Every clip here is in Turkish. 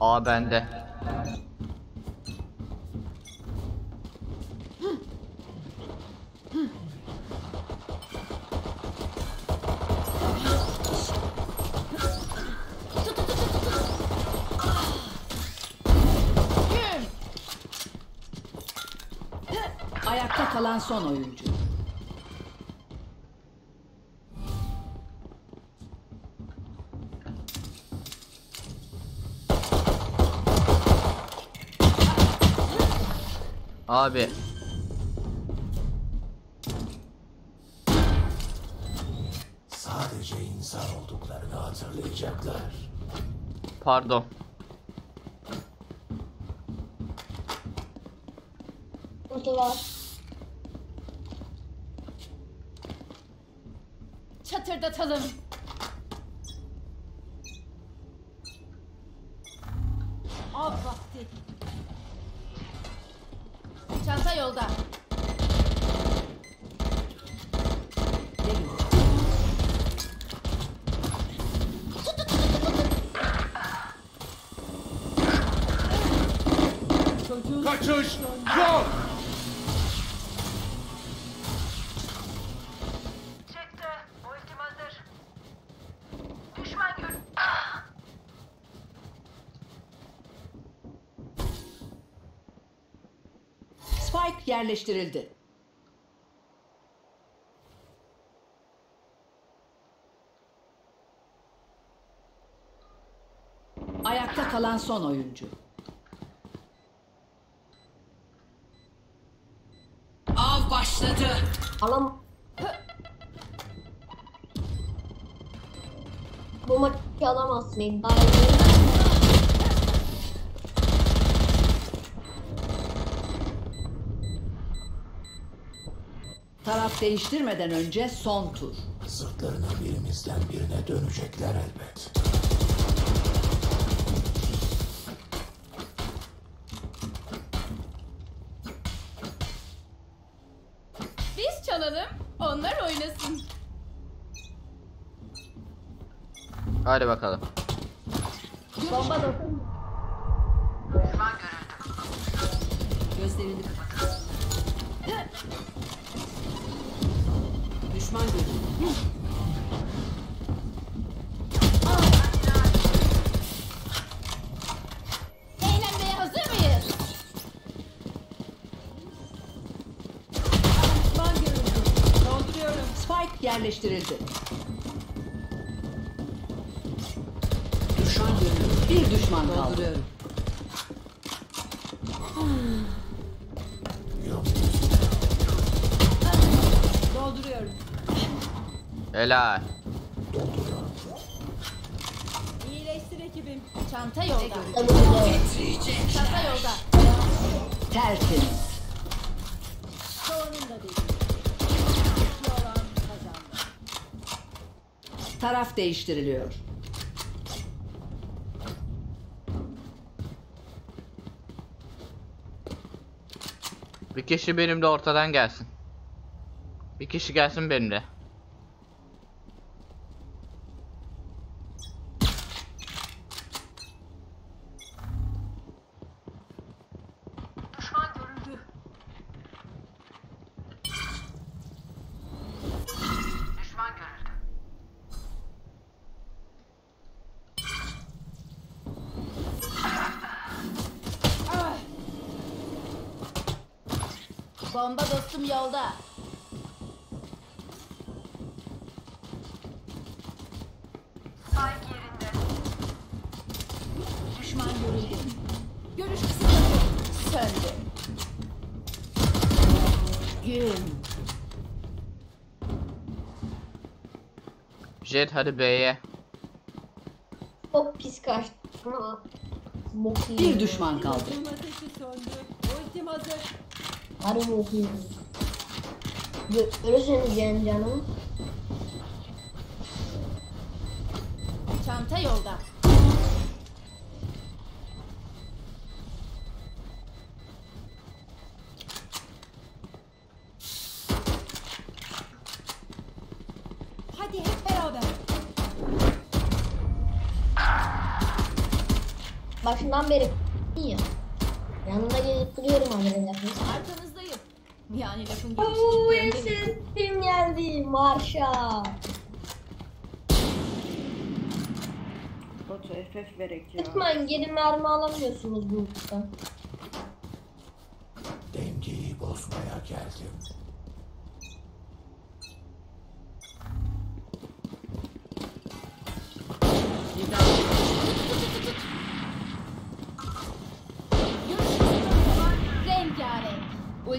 A bende. Ayakta kalan son oyuncu. Abi. Sadece insan olduklarını hatırlayacaklar. Pardon. Burada var. Çatırdatalım. Av vakti. Çanta yolda. Kaçış yok! Yerleştirildi. Ayakta kalan son oyuncu. Av başladı. Alam. Bu maçı alamazsın iddia Taraf değiştirmeden önce son tur. Sırtlarına birimizden birine dönecekler elbet. Biz çalalım, onlar oynasın. Hadi bakalım. Bomba da Gözlerini kapat. Düşman görüldü. Eğlenmeye hazır mıyız? Düşman görüldü. Dolduruyorum. Spike yerleştirildi. Düşman görüldü. Bir düşman kaldı. Yok. Helal. İyileştir ekibim. Çanta yolda. Çanta yolda. Tertemiz. Sonunda değil. Güçlü olan kazandı. Taraf değiştiriliyor. Bir kişi benimle ortadan gelsin. Bir kişi gelsin benimle. Düşman görüldü. Düşman görüldü. Bomba dostum yolda. Düşman görüldü. Görüş kısıtlanıyor. Söndü. Gün. Jet hadi B'ye. çok pis kaçtı. Bir düşman kaldı. Ultim ateşi söndü. Ultim hazır. Harbi. Gö- Görürseniz yani canım. Çanta yolda. Hadi hep beraber. başından beri ya. Yanına gelip duruyorum haberi Arkanızdayım. Yani lafın Ooo gelişi. Esin kim geldi Marşa. Batu FF verek ya. Lütfen geri mermi alamıyorsunuz bu uçtan. Dengeyi bozmaya geldim.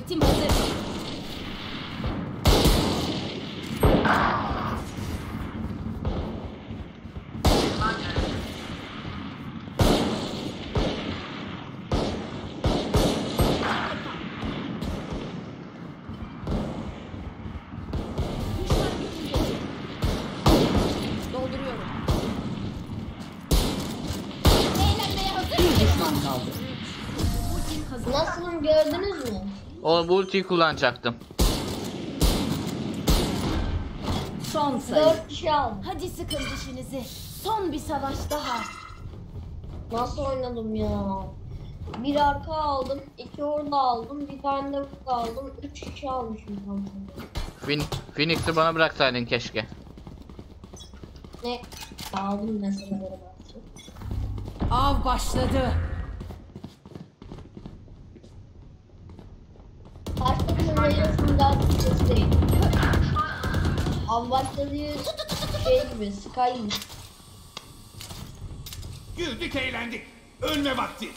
Ultim hazır. Nasılım gördünüz mü? O bu ultiyi kullanacaktım. Son sayı. 4 kişi aldım. Hadi sıkın dişinizi. Son bir savaş daha. Nasıl oynadım ya? Bir arka aldım, iki orada aldım, bir tane de burada aldım. Üç kişi almışım tam. Phoenix, Phoenix'i bana bıraksaydın keşke. Ne? Aldım mesela böyle baktım. Av başladı. Meyvesini daha ses değil. Diyor şey gibi, Sky. Güldük eğlendik. Ölme vakti.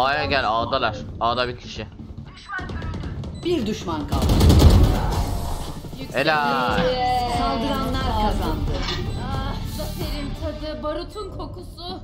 A'ya gel A'dalar. A'da bir kişi. Bir düşman kaldı. Helal. Saldıranlar kazandı. Ah, zaferin tadı, barutun kokusu.